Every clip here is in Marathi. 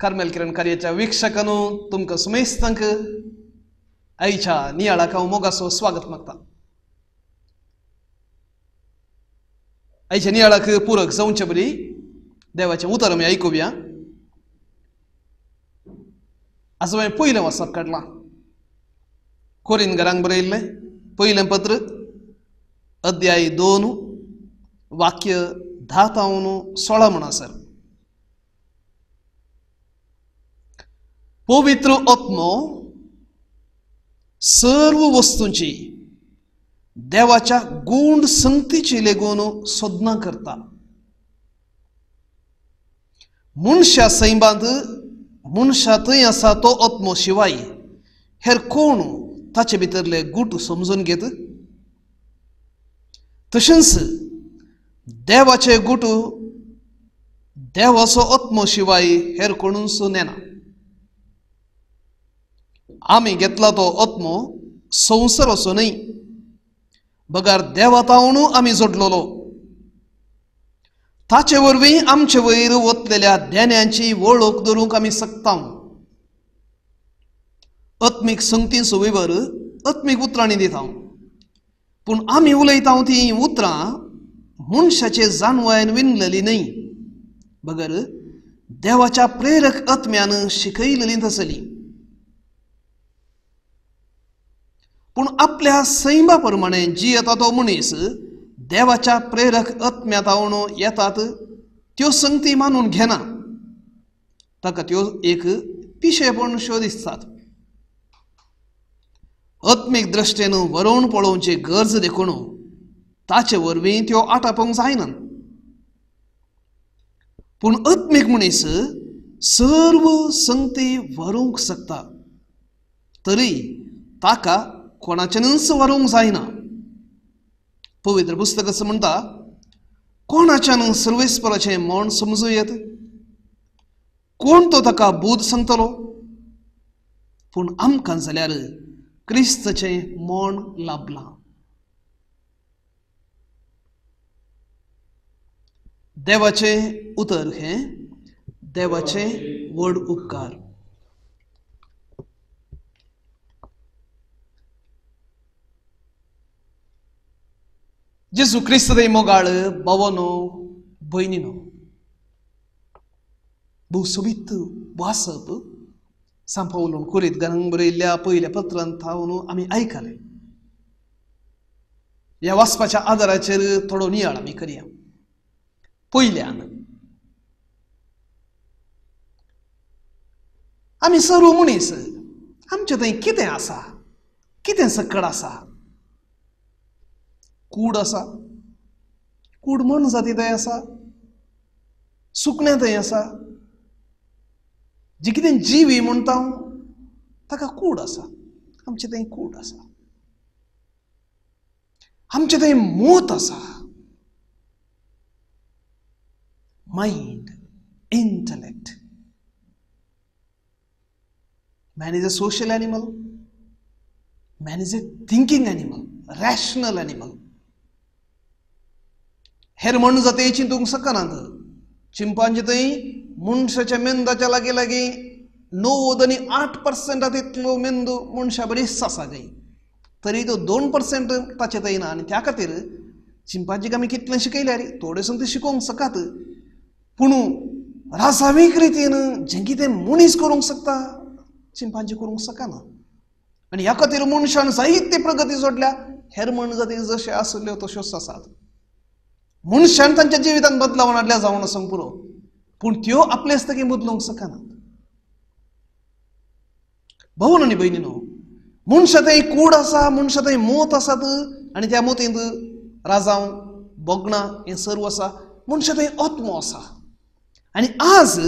कार्मेल किरण कार्याच्या वीक्षकांनो तुमकां सुमेस्तांक आईच्या नियाळाक हांव मोगासो स्वागत मागता. आईच्या नियाळाक पुरक जावचे बरी देवाचें उतर आमी आयकुया आज हांवें पयलें वचप काडलां कोरीन घरांक बरयल्लें पयलें पत्र अध्याय दोन वाक्य धा तावन सोळा आसा पवित्र आत्म सर्व वस्तूंची देवाच्या गूण संगतीची लेगून सोदना करता. मनशा सैमांत मनशांतय आसा तो आत्मो शिवाय हेर कोण ताचे भितरले गूट समजून घेत? तशेंच देवाचे गुट देवाचो आत्मो शिवाय हेर कोणूच नेना आमी घेतला तो आत्मो संसार असो न्हय बगार देवातावणू आमी जोडलेलो. ताचे वरवीं आमचे वयर वतलेल्या देण्यांची वळख धरूंक आमी सकता आत्मीक संगती सुविवर आत्मीक उतरांनी दिता पूण आमी उलयता ती उतरां मनशाचे जाणवायन विणलेली न्हय बगर देवाच्या प्रेरक आत्म्यान शिकयलेली आसली पूण आपल्या सैमा प्रमाणे जी येता तो मनीस देवाच्या प्रेरक अत्म्यातावणो येतात त्यो संगती मानून घेना ताका त्यो एक पिशेपण शो दिसतात आत्मीक दृश्टेन वरोवन पळोवची गरज देखून ताचे वरवीं त्यो आटापंक जायना पूण आत्मीक मनीस सर्व संगती व्हरूंक शकता. तरी ताका कोणाच्यानच व्हरूंक जायना पवित्र पुस्तक असं म्हणटा कोणाच्यान सर्वेस्पराचें मन समजूं येत कोण तो ताका बोध सांगतलो? पूण आमकां जाल्यार क्रिस्तचें मन लाभलां. देवाचें उतर हें देवाचें व्हड उपकार. जेजू क्रिस्त दे मोगाळ बवनो भयणीनो भोव सोबीत वासप सांपावलून कुरीत घरांक बरयल्ल्या पयल्या पत्रांत थावन आमी आयकले ह्या वाचपाच्या आदाराचेर थोडो नियाळ आमी करया पयल्यान आमी सर्व मनीस आमचे थंय कितें आसा कितें सकड आसा कूड आसा कूड म्हण जाती थंय आसा सुकणें थंय आसा जे कितें जिवी म्हणटा हांव ताका कूड आसा आमचे थंय कूड आसा आमचे थंय मोत आसा mind intellect man is a social animal man is a thinking animal rational animal हेर म्हण जाते चिंतूंक सकनात चिंपांचे थंय मनशाच्या मेंदाच्या लागी लागी णव्वद आनी आठ पर्सेंटा तितलो मेंदू मनशा बरी सासा गई तरी तो दोन पर्सेंट ताचे थंय आनी त्या खातीर चिंपांजीक आमी कितलें रे थोडेसून ते शिकोवंक सकात। पूण रासावीक रितीन जें कितें मनीस करूंक शकता चिंपांजी करूंक शकना आनी ह्या खातीर मनशान जायते प्रगती जोडल्या हेर म्हण जाती जशे आसल्यो तश्योच आसात मनशान तांच्या जिवितांत बदलावन हाडल्या जावन आसूंक पुरो पूण त्यो आपले हस्तकी बदलूंक शकनात भाऊन आनी भयणीनो मनशां थंय कूड आसा मनशां थंय मोत आसात आनी त्या मोतींत राजांव बोगणां हें सर्व आसा मनशां थंय आत्मो आसा आनी आज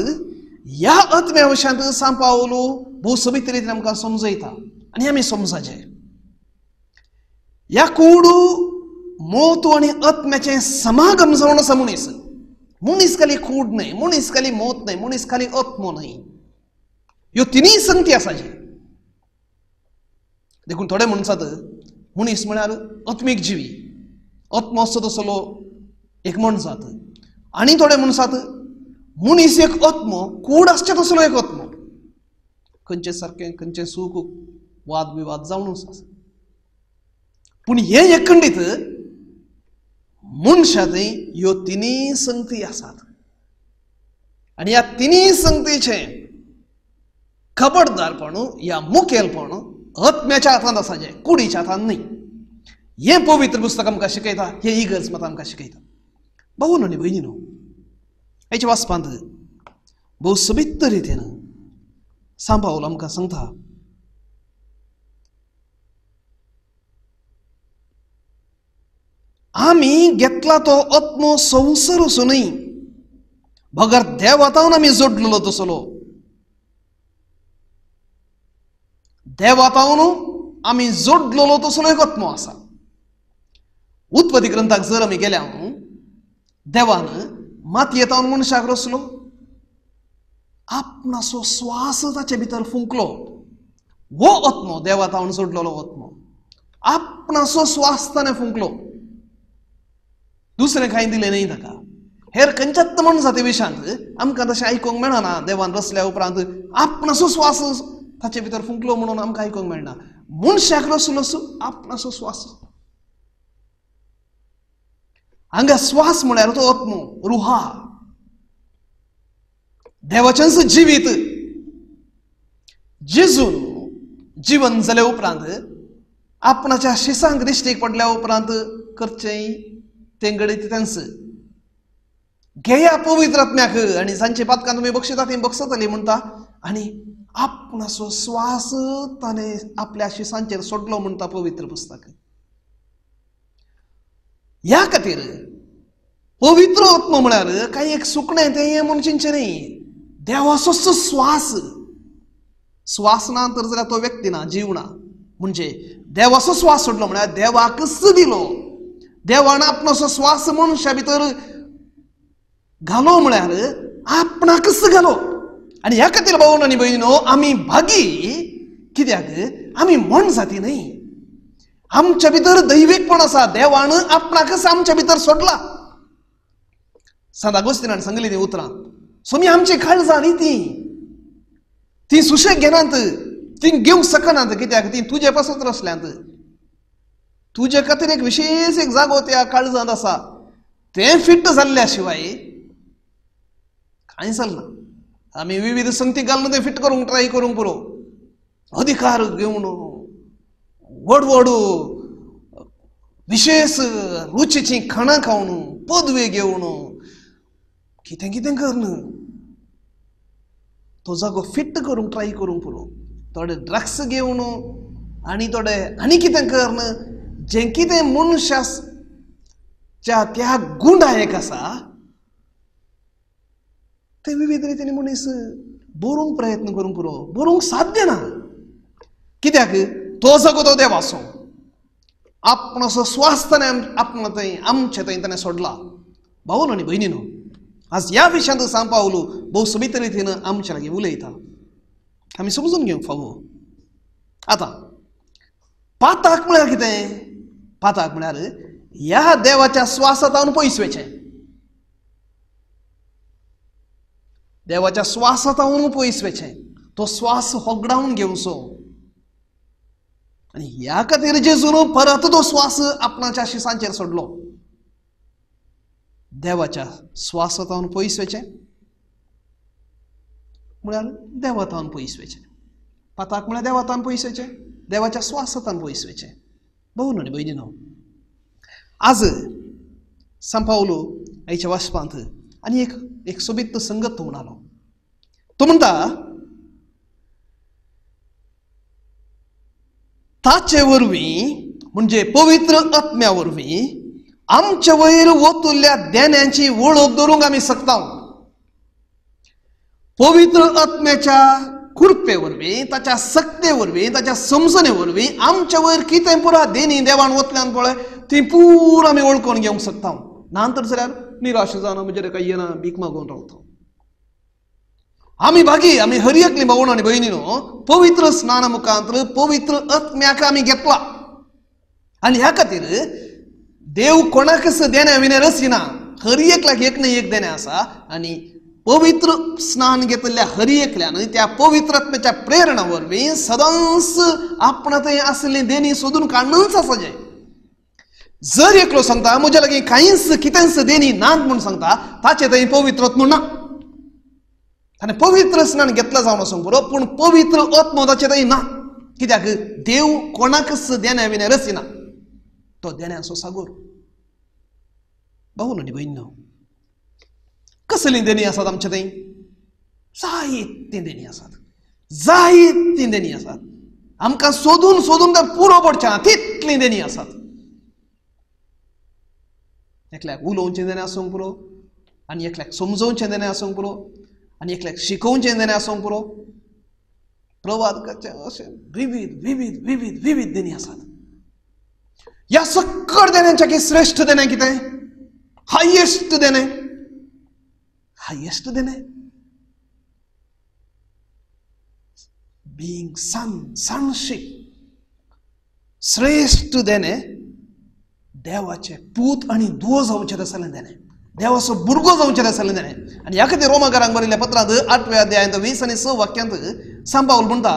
ह्या आत्म्या विशयांत सांपावलो भोव सोबीत तरेन आमकां समजयता आनी आमी समजाचे ह्या कूड मोत आनी आत्म्याचें समागम जावन आसा मनीस मनीस खाली कूड न्हय मनीस खाली मोत न्हय मनीस खाली आत्मो न्हय ह्यो तिनूय आसा जी देखून थोडे म्हणटात मनीस म्हळ्यार आत्मीक जिवी. आत्मो असो तसलो एक म्हण जात आनी थोडे म्हणसात मुनीस एक आत्मो कूड आसचे तसलो एक आत्मो. खंयचे सारकें खंयचे सुख वाद विवाद जावनूच आसा पूण हे एकंडीत मनशांतय ह्यो तिनी संगती आसात आनी ह्या तिनी संगतीचे खबरदारपण या मुखेलपण आत्म्याच्या हातांत आसा जे कुडीच्या हातांत न्ही. हे पवित्र पुस्तक आमकां शिकयता हे इगर्ज मत आमकां शिकयता. भाऊ न्हू भयणी न्हू हेच्या वाचपांत भोव सबित्त रितीन सांबावल आमकां सांगता आमी घेतला तो आत्मो संवसार वचूनय भगर देवातावन आमी जोडलेलो तसलो देवातावन आमी जोडलेलो तसलो एक आत्मो आसा उत्पत्ती ग्रंथाक जर आमी गेल्या देवान मातयेतावन मनशाक रचलो आपणाचो स्वास ताचे भितर फुंकलो हो आत्मो देवातावन जोडलेलो आत्मो आपणाचो स्वास ताणें फुंकलो दुसरें कांय दिलें न्ही ताका हेर खंयच्याच मनशाते विशांत आमकां तशें आयकूंक मेळना देवान रचल्या उपरांत आपणासो स्वास ताचे भितर फुंकलो म्हणून आमकां आयकूंक मेळना मनशाक रचलो आपणासो स्वास हांगा स्वास म्हळ्यार तो आत्मो रुहा. देवाचेंच जिवीत. जेजून जीवन जाले उपरांत आपणाच्या शिसांक दिश्टीक पडल्या उपरांत करचें तें घडीत त्यांचं घेया पवित्र आत्म्याक. आनी सांचे पातकां तुमी बक्षिता ती बक्षतली म्हणता. आणि आपणाचो स्वास ताणें आपल्या शिसांचेर सोडलो म्हणटा पवित्र पुस्तक. ह्या खातीर पवित्र आत्मा म्हळ्यार काही एक सुकणें तें हें मनशांचें न्ही देवाचो स्वास. स्वास ना तर जाल्यार तो व्यक्ती ना जीव ना म्हणजे देवाचो स्वास सोडलो म्हळ्यार देवाकच दिलो. देवान आपणाचो स्वास मनशा भितर घालो म्हळ्यार आपणाकच घालो? आनी ह्या खातीर भाऊ आनी भयणीनो आमी भागी कित्याक आमी म्हण जाती न्हय आमच्या भितर दैवीकपण आसा देवान आपणाकच आमच्या भितर सोडला? संत आगोस्तिनान सांगली ती उतरां. सोमी आमची काळजां न्ही ती. ती सुशेग घेनात ती घेवंक शकनात कित्याक ती तुजे पासून रसल्यांत तुजे खातीर एक विशेष एक जागो त्या काळजांत आसा तें फिट्ट जाल्ल्या शिवाय कांय चलना आमी विविध संगती घालून तें फिट करूंक ट्राय करूंक पुरो. अधिकार घेवन व्हड व्हड विशेष रुचीची खाणां खावन पदवी घेवन कितें कितें करन तो जागो फिट्ट करूंक ट्राय करूंक पुरो. थोडे ड्रग्स घेवन आनी थोडे आनी कितें करन जें कितें मनुष्याच्या त्या गुंडायक आसा ते विविध रितीन मनीस बरोवंक प्रयत्न करून पुरो बरोवंक साध्य ना. कित्याक? तो जागो तो देवाचो आपणाचो स्वास आपण थंय आमचे थंय ताणें सोडला. भाऊ आनी न्हू आज ह्या विशयांत सांग पावलो भोव सोबीत रितीन आमचे लागीं उलयता आमी समजून घेवंक फावो आतां पाताक म्हळ्यार कितें पाताक म्हळ्यार ह्या देवाच्या स्वासांत पयस देवाच्या श्वासात पयस वेचें तो स्वास होगडावन घेवचो आनी ह्या खातीर जेजून परत तो स्वास आपणाच्या शिसांचेर सोडलो. देवाच्या स्वासांत पयस वेचें म्हळ्यार देवतावन पयस पाताक म्हळ्यार देवतान पयस देवाच्या स्वासांत पयस वेचें भोव न्हय भयणीनो आज सांपावलो आयच्या वाचपांत आनी एक एक सोबीत संगत होऊन आलो तो म्हणटा ताचे वरवीं म्हणजे पवित्र आत्म्या वरवीं आमच्या वयर वतुल्ल्या देण्यांची वळख धरूंक आमी शकता पवित्र आत्म्याच्या कृपे वरवीं ताच्या सक्ते वरवीं ताच्या समजणे वरवीं आमच्या वयर कितें पुरा देणी देवान वतल्यान पळय ती पूर आमी ओळखून घेवंक शकता. नांतर जाल्यार निराश जावन म्हणजे काय येना भीक मागून रावता. आमी भागी आमी हरियकली भावण आनी भयणीनो पवित्र स्नान मुखांतर पवित्र आत्म्याक आमी घेतला. आनी ह्या खातीर देव कोणाकच देण्या विनय रसिना हर एक एक न्ही एक देणें आसा आनी पवित्र स्नान घेतलेल्या हरी एकल्यानं त्या पवित्रत्वाच्या प्रेरणावर मी सदांस आपणात असले देणी सोदून काढणंच असं जाय जर एकलो सांगता म्हज्या लागीं कांयच कितेंच देणी नात म्हूण सांगता ताचे थंय पवित्रत्म ना. ताणें पवित्र स्नान घेतला जावन असो बरो पूण पवित्र आत्मो ताचे थंय ना. कित्याक? देव कोणाकच देण्या विण्या रसिना. तो देण्याचो सागोर भाऊ न्ही बहीण कसली देणी आसात आमचे थंय जायती देणी आसात जायती देणी आसात आमकां सोदून सोदून तें पुरो पडचें ना तितली देणी आसात एकल्याक उलोवचें देणें आसूंक पुरो आनी एकल्याक समजोवचें देणें आसूंक पुरो आनी एकल्याक शिकोवचें देणें आसूंक पुरो प्रवाद करचे अशें विविध विविध विविध विविध देणी आसात ह्या सक्कड देण्याच्या की श्रेष्ठ देणें कितें हायेस्ट देणें हायेस्ट देणें being son, sonship. श्रेष्ठ देणे देवाचे पूत आणि दुव जावचे आसलें देणें देवाचो भुरगो जावचे आसलें देणें आनी ह्या खातीर रोमाकारांक बरयल्या पत्रांत आठव्या अध्यायांत वीस आनी स वाक्यांत सांबावल म्हणटा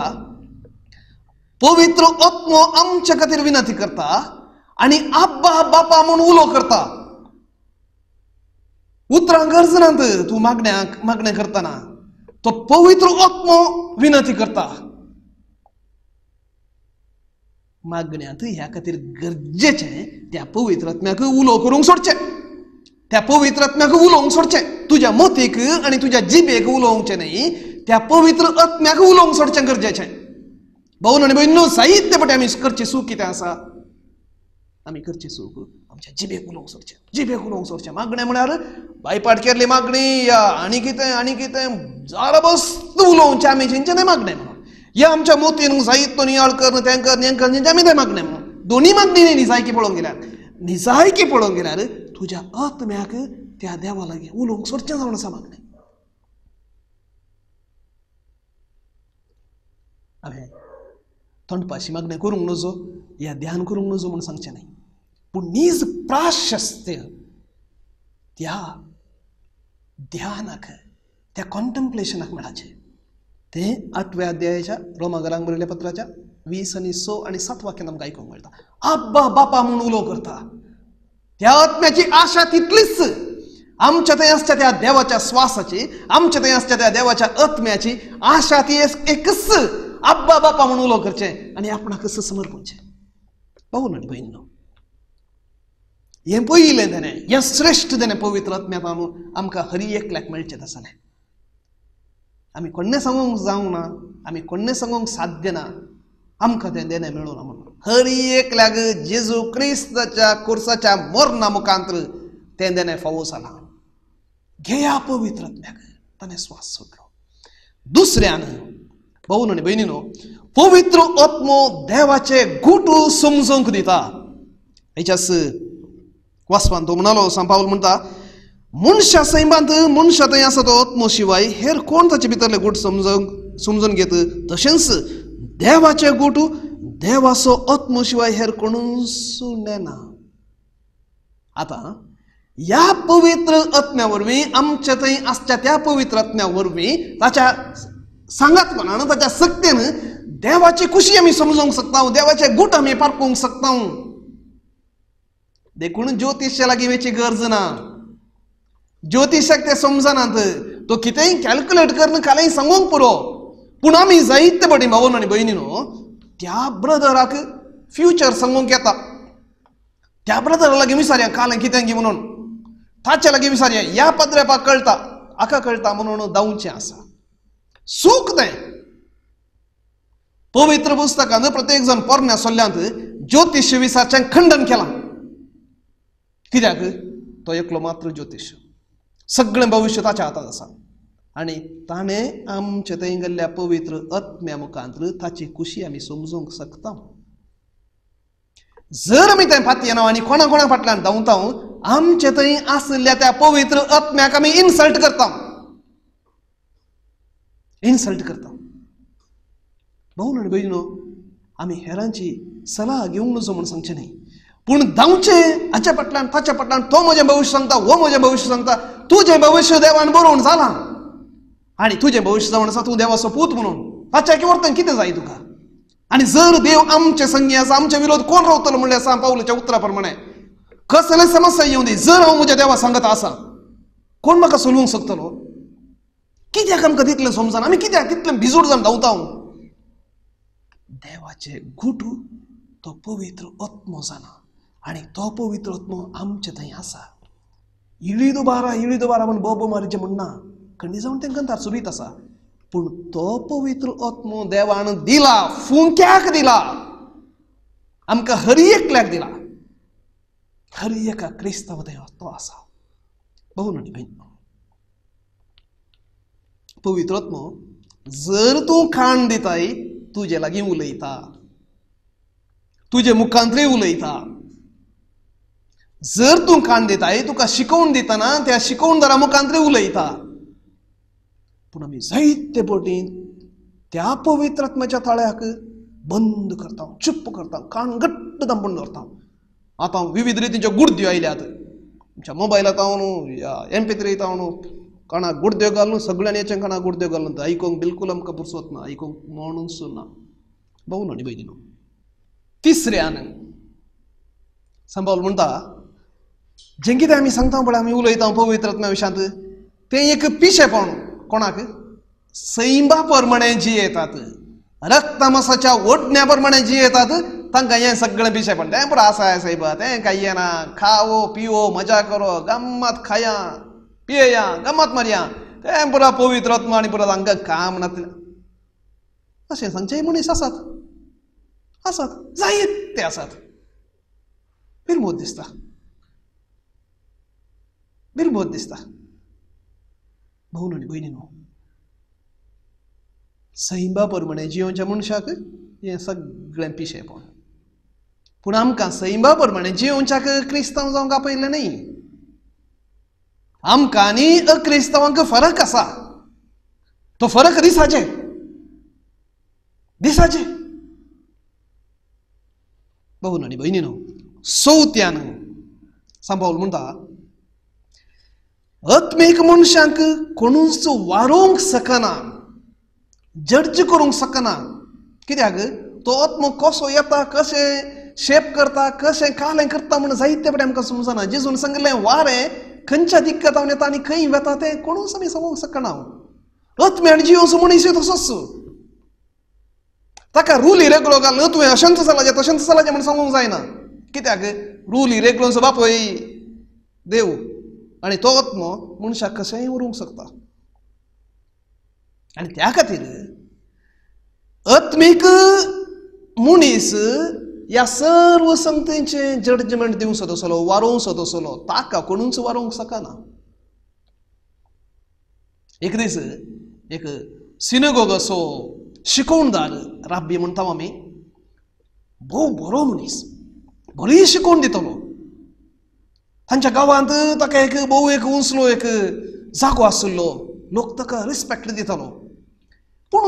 पवित्र आत्मो आमचे खातीर विनंती करता आनी आब्बा बापा म्हूण उलो करता उतरां गरजनात तूं मागण्याक मागणें करतना तो पवित्र आत्मो विनंती करता. मागण्यात ह्या खातीर गरजेचें त्या पवित्र आत्म्याक उलो करूंक सोडचें. त्या पवित्र आत्म्याक उलोवंक सोडचें. तुज्या मतीक आनी तुज्या जिबेक उलोवंकचें न्ही त्या पवित्र आत्म्याक उलोवंक सोडचें गरजेचें भाऊन आनी भयणो साहित्य पटी आमी करचें सूख कितें आसा? आमी करचें सूख. आमच्या जिबे उलोवंक सोडचें जिबे उलोवंक सोडचें मागणें म्हळ्यार बायपाट केल्ली मागणी या आनी कितें आनी कितें जारबस्त उलोवचें आमी जेंचें मागणें म्हणून. या आमच्या मोतीन साहित्य नियाळ कर तें कर हें कर जेंचें आमी तें मागणें म्हणून. दोनी मागणी निजायकी पळोवंक गेल्यार निजायकी पळोवंक गेल्यार तुज्या आत्म्याक त्या देवा लागीं उलोवंक सोडचें जावन आसा मागणें हांवें थंडपाशी मागणें करूंक नजो या ध्यान करूंक नजो म्हूण सांगचें न्ही. पूण नीज प्राशस्त्य त्या ध्यानाक त्या कॉन्टम्प्लेशनाक मेळाचें तें आठव्या अध्यायाच्या रोमागरांक बरयल्या पत्राच्या वीस आनी स आनी सात वाक्यान आमकां आयकूंक मेळटा आब्बा बापा म्हूण उलो करता त्या आत्म्याची आशा तितलीच आमच्या थंय आसच्या त्या देवाच्या स्वासाची आमच्या थंय आसच्या त्या देवाच्या आत्म्याची आशा ती एकच आब्बा बापा म्हूण उलो करचें आनी आपणाक समर्पणचें पाहू न्ही बहीण हें पयलें देणें हें। श्रेश्ठ देणें पवित्र आत्म्याक आमकां हरी एकल्याक मेळचें नाही आमी कोण्णें सांगूंक जावंक ना आमी कोण्णें सांगूंक साध्य ना आमकां तें देणें मेळूं ना म्हणून हरी एकल्याक जेजू क्रिस्ताच्या कुर्साच्या मोरणा मुखांत्र तें देणें फावो जालां घेया पवित्र आत्म्याक ताणें स्वास सोडलो। दुसऱ्यान भाऊन न्ही बहिणीनो पवित्र आत्मो देवाचे गुटू समजूंक दिता। हेच्यास वासवान तो म्हणालो सांपावल म्हणटा मनशा सैमांत मनशा थंय आसा तो आत्मो शिवाय हेर कोण ताचे भितरले गूट समजूंक समजून घेत? तशेंच देवाचे गूट देवाचो आत्मो शिवाय हेर कोणूच उरलेना आतां ह्या पवित्र आत्म्या वरवीं आमच्या थंय आसच्या त्या पवित्र आत्म्या वरवीं ताच्या सांगातपणान ताच्या सक्तेन देवाची खुशी आमी समजूंक शकता देवाचे गूट आमी पारखूंक शकता देखून ज्योतिषाला लागीं वेची गरज ना. ज्योतिशाक ते समजनात तो कितेंय कॅल्क्युलेट करन कालय सांगूंक पुरो. पूण आमी जायते बटी भावन आनी न्हू त्या ब्रदराक फ्युचर सांगूंक येता त्या ब्रदरा लागीं विचारया कालें कितें घे म्हणून? ताचे लागीं विचारया ह्या पत्रेपाक कळटा हाका कळटा म्हणून जावचें आसा सूख तें पवित्र पुस्तकान प्रत्येक जण पोरण्या सोल्ल्यांत ज्योतिश विसाचें खंडन केलां. कित्याक तो एकलो मात्र ज्योतिश सगळें भविश्य ताच्या हातांत आसा आनी ताणें आमचे थंय गेल्ल्या पवित्र आत्म्या मुखांत्र ताची खुशी आमी समजूंक शकता जर आमी तें फातये नांव आनी कोणा कोणा फाटल्यान धांवता आमचे थंय आसल्या त्या पवित्र आत्म्याक आमी इन्सल्ट करता इन्सल्ट करता भाऊ आनी भयणो आमी हेरांची सलाह घेवंक नजो म्हूण सांगचें न्ही. पूण धांवचें हाच्या फाटल्यान ताच्या फाटल्यान तो म्हजें भविश्य सांगता हो म्हजें भविश्य सांगता तुजें भविश्य देवान बरोवन जालां आनी तुजें भविश्य जावन आसा तूं देवाचो पूत म्हणून. ताच्या की वर्तन कितें जाय तुका? आनी जर देव आमचे संगी आसा आमचे विरोध कोण रावतलो म्हणल्यार आसा पावलाच्या उतरा प्रमाणे कसले समस्या येवं दी जर हांव म्हज्या देवा सांगत आसा कोण म्हाका सोलवूंक शकतलो? कित्याक आमकां तितलें समजना? आमी कित्याक तितलें भिजूड जावन धांवता हांव देवाचे गुटू तो पवित्र आत्मो जाना आणि तो पवित्र आत्मो आमचे थंय आसा इळी बारा इळी बारा म्हण बोबो मारचे म्हणना खंडी जावन तेंकां तार सुरीत आसा पूण तो पवित्र आत्मो देवान दिला फुंक्याक दिला. आमकां हर एकल्याक दिला. हर एका क्रिस्तव देव तो आसा भाऊ न्ही बहीण. पवित्रत्म जर तूं खाण दिताय तुजे लागीं उलयता. तुजे मुखांतरी उलयता. जर तूं कान दिताय तुका शिकोवन दितना त्या शिकवून दरा मुखांत उलयता. पूण आमी जायते बोटीन त्या पवित्र ताळ्याक बंद करता चुप्प करता कान घट्ट दांपून दवरता आतां विविध रितीच्यो गुडद्यो आयल्यात. आमच्या मोबायलात हांव न्हू या एम पी थ्रीत हांव न्हू कानाक गुडद्यो घालून सगळ्यांनी याच्या कानाक गुडद्यो घालून आयकूंक बिलकुल आमकां पुरसत ना आयकूंक म्हणून सुद्दां भाऊ न्हू भयणी तिसऱ्यान सांबावल म्हणटा जें कितें आमी सांगता पळय आमी उलयता पवित्र आत्म्या विशयांत तें एक पिशेपण कोणाक सैंबा जी जियेतात रक्तमासाच्या ओडण्या जी जियेतात तांकां हें सगळें पिशेपण तें पुरो आसा सैबा तें कांय येना खावो पिवो मजा करो गम्मत खाया पियेया गम्मत मारया तें पुरो पवित्र आनी पुरो तांकां काम ना अशें सांगचे मनीस आसात आसात जायत ते आसात बिरमोद दिसता बिरमोद दिसता भाऊ न्हू भयणी न्हू सैबा प्रमाणे जियोच्या मनशाक हें सगळें पिशेपण पूण आमकां सैबा प्रमाणे जियोवच्याक क्रिस्तांव जावंक आपयलें न्ही आमकां आनी अक्रिस्तांवांक फरक आसा तो फरक दिसाचे दिसाचे भाऊ न्ही भयणी न्हू सौत्यान सांबावल म्हणटा अत्मेक मनशांक कोणूच वारोवंक सकना. जड्ज करूंक शकना कित्याक? तो आत्मो कसो येता कशें शेप करता कशें कालें करता म्हण जायते बरें आमकां समजना. जेजून सांगलें वारें खंयच्या दिक्कतावन येता आनी खंय वेता तें कोणूच आमी सांगूंक शकना आत्मे आनी असो मनीस तसोच ताका रूल इरेगुलो घाल तुवें अशेंच चलाचें तशेंच चलाचें म्हण सांगूंक जायना. कित्याक? रूल रेगलोचो बापय देव आनी तो आत्मो मनशाक कशेंय उरूंक शकता. आनी त्या खातीर आत्मीक मनीस ह्या सर्व संगतींचें जडजमेंट दिवंक सोदतलो वारोवंक सोदतलो ताका कोणूच वारोवंक शकना एक दीस एक सिनगोग असो शिकोवणदार राब्बी म्हणटा आमी भोव बरो मनीस बरी शिकोवन दितलो? हांच्या गांवांत ताका एक भोव एक उंचलो एक जागो आसलो लोक ताका रिस्पेक्ट दितालो पूण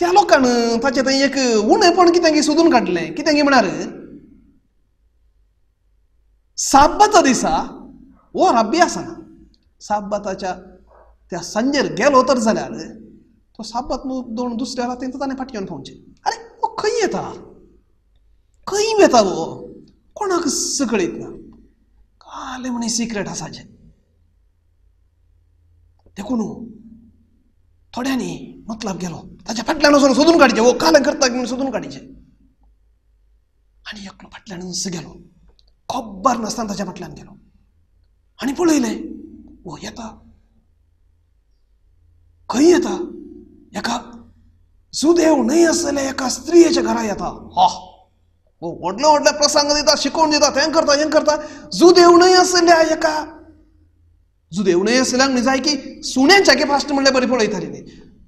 त्या लोकान ताचे थंय एक उणेपण कितें सोदून काडलें कितें म्हणार साब्बाता दिसा हो राब्बी आसना साब्बाताच्या त्या सांजेर गेलो तर जाल्यार तो साब्बात दोन दुसऱ्या रातीन ताणें फाटल्यान पावचे आरे हो खंय येता खंय येता वो कोणाक सकळीत ना. काले म्हणे सिक्रेट आसाचे देखून हो, थोड्यांनी मतलब गेलो. ताच्या फाटल्यान वचून सोदून काडचे वो हो, काले करता म्हणून सोदून काडचे आनी एकलो फाटल्यान गेलो. खबर नासतना ताच्या फाटल्यान गेलो. आनी पळयलें वो येता. खंय येता? एका सुदेव न्हय आसलेल्या एका स्त्रियेच्या घरा येता. हा. व्हडले व्हडले प्रसंग दिता शिकोवन दिता तें करता हें करता. जुदेव न्हय आसल्या एका जुदेव न्हय आसल्यांक न्ही जाय म्हणजे की सुण्याच्या की फास्ट म्हणल्यार बरी पळयताली न्ही.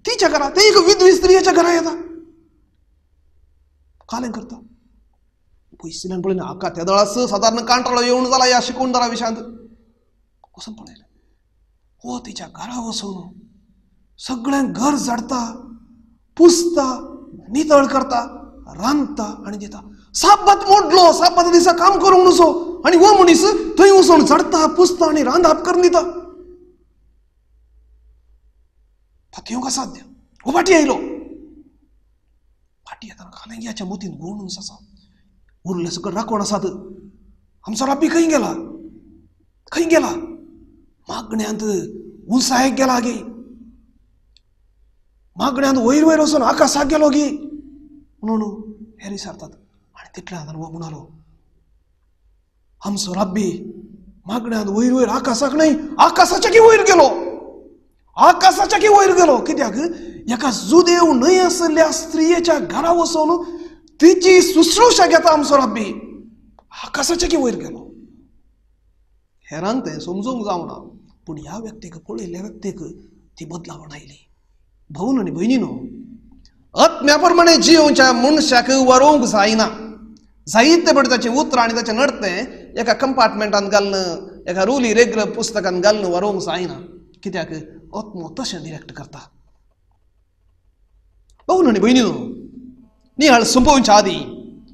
तिच्या घरा ते एक विधवी स्त्रियेच्या घरा येता कालें करता. पयसल्यान पळयना हाका त्या दळास सादारण कांटाळो येवन जाला ह्या शिकोवणदारा विशांत वचून पळयलें हो तिच्या घरा वचून सगळें घर झाडता पुसता नितळ करता रांदता आनी दिता. साबत मोडलो साबत दिसा काम करूंक नसो आनी हो मनीस थंय वचून चडता पुसता आनी रांदप करून दिता. फाटी आसा का हो फाटी आयलो फाटी येताना खानग्याच्या मोतीन गोणूस आसा उरले सगळं राखण आसात आमचो रापी खंय गेला. खंय गेला. मागण्यांत उंचायक गेला गे मागण्यांत वयर वयर वचून आकाशाक गेलो गे म्हणून हे विचारतात आणि तितल्या हातान म्हणालो आमचो रब्बी मागण्यांत वयर वयर आकाशाक नाही आकाशाच्या की वयर गेलो आकाशाच्या की वयर गेलो कित्याक एका जुदेव न्हय आसल्या स्त्रियेच्या घरा वचून तिची सुश्रूषा घेता आमचो रब्बी आकाशाच्या की वयर गेलो हेरांक तें समजूंक जावना पूण ह्या व्यक्तीक पळयल्ल्या व्यक्तीक ती बदलावण आयली भाऊन आनी भयणीनो आत्म्या प्रमाणे जिवच्या मनशाक वरोवंक जायना जायते फावटी ताचें उतरां आनी ताचें नडतें एका कंपार्टमेंटान घालणं एका रुली रेग्युलर पुस्तकान घालणं वरोवंक जायना कित्याक? आत्मो तशें डिरेक्ट करता. भाऊन आनी भयणीनो नियाळ संपवच्या आदी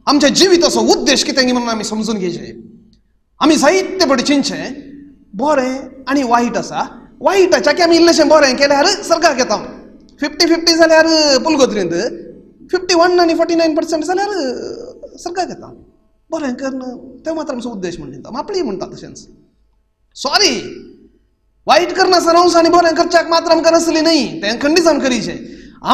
आमच्या जिविताचो उद्देश कितें म्हणून आमी समजून घेवचे आमी जायते फावटी चिंतचे बरें आनी वायट आसा वायटाच्या की आमी इल्लेशें बरें केल्यार सरकार घेता. फिफ्टी फिफ्टी जाल्यार पुलगोत्रींत. फिफ्टी वन आनी फोर्टी नायन पर्संट जाल्यार सरकार घेता बरें करणं ते मात्र आमचो उद्देश म्हण दिता आपली म्हणटा तशेंच सॉरी वायट करनासतना आनी बरें करच्याक मात्र आमकां रसली न्ही. तें खंडीसान करीचें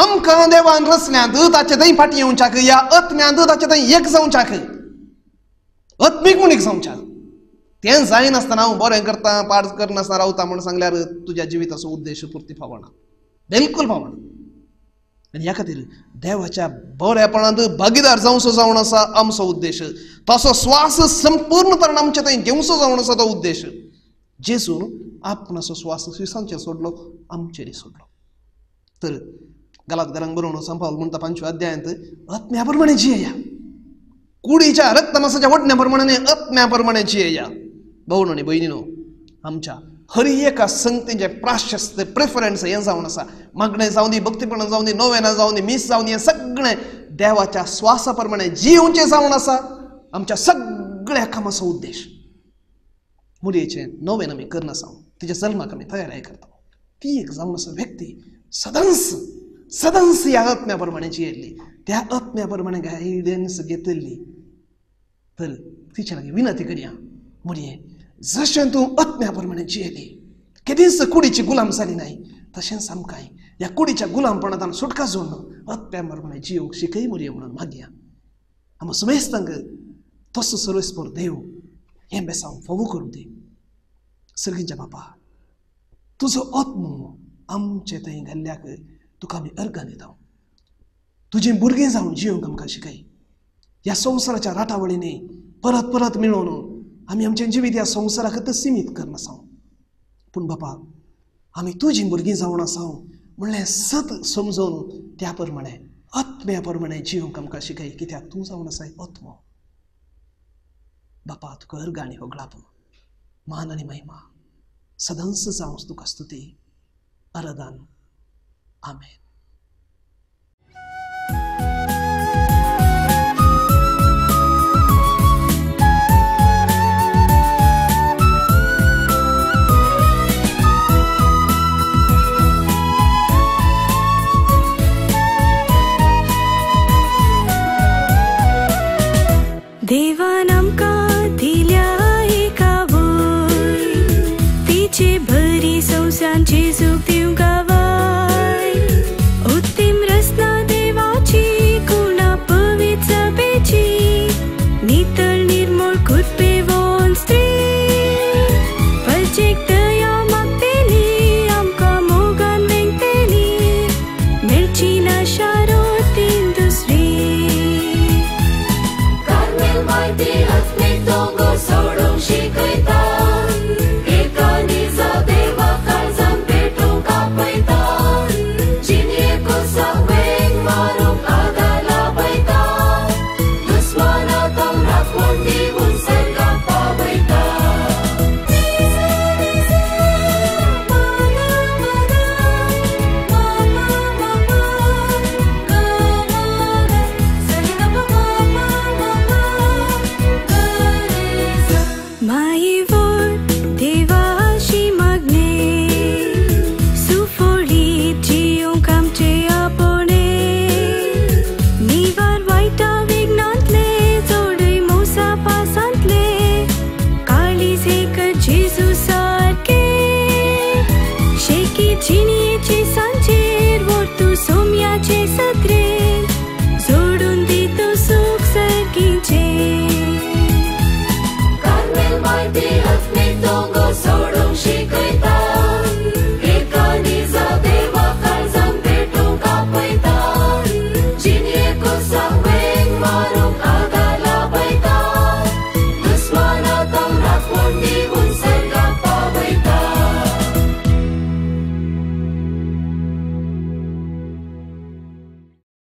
आमकां देवान रचल्यांत ताचे थंय फाटी येवच्याक या अत्म्यांत ताचे थंय एक जावच्याक अत्मीक एक जावच्याक तें जायनासतना हांव बरें करता पाड करनासतना रावता म्हूण सांगल्यार तुज्या जिविताचो उद्देश पुर्ती पावना बिलकूल पावना आनी ह्या खातीर देवाच्या बरेपणांत भागीदार जावंसो जावन आसा आमचो उद्देश. तसो स्वास संपूर्ण तरण आमचे थंय घेवचो जावन आसा तो उद्देश. जेसून आपणाचो स्वास शिसांचेर सोडलो आमचेर सोडलो. तर गलातकारांक बरोवन संपाल म्हणटा पांचव्या अध्यायांत आत्म्या प्रमाणे जियेया कुडीच्या रक्तमासाच्या वटण्या प्रमाणे आत्म्या प्रमाणे जियेया भोवणो आनी भयणीनो आमच्या हर एका संगतीचे प्राशस्त प्रेफरन्स हें जावन आसा मागणें जावं दी भक्तीपणां जावं दी नोवेनां जावं दी मीस जावं दी हें सगळें देवाच्या स्वासा प्रमाणे जिवचें जावन आसा आमच्या सगळ्या कामाचो उद्देश. मुरयेचें नोवेन आमी करनासा तिच्या जल्माक आमी तयाराय करता. ती एक जावन आसा व्यक्ती सदांच सदांच ह्या आत्म्या प्रमाणे जियेल्ली त्या आत्म्या प्रमाणे गायडन्स घेतली तर तिच्या लागीं विनंती करया. मुडये जशें तूं आत्म्या प्रमाणें जियेली केदींच कुडीची गुलाम जाली नाही. तशेंच आमकांय ह्या कुडीच्या गुलामपणांतल्यान सुटका जोडून आत्म्या प्रमाणें जियोंक शिकय मुरये म्हणून मागया आमी सुमेस्तांक तसो सर्वेस्पर देव हें बेसांव फोव करूं दी. सर्गींच्या बापा तुजो आत्मो आमचे थंय घाल्ल्याक तुका आमी अर्गां येता तुजें भुरगें जावन जियोंक आमकां शिकय ह्या संवसाराच्या राटावळींनी परत परत मेळोवन आमी आमचें जिवीत ह्या संवसाराक सीमीत करनासा पूण बापा आमी तुजी भुरगीं जावन आसाव म्हणलें सत समजून त्या प्रमाणे आत्म्या प्रमाणे जिवंक आमकां शिकय कित्याक तूं जावन आसाय आत्मो. बापा तुका अर्ग आनी होगळाप मान आनी महिमा. सदांच जावं तुका स्तुती आराधन आमेन. Ivor,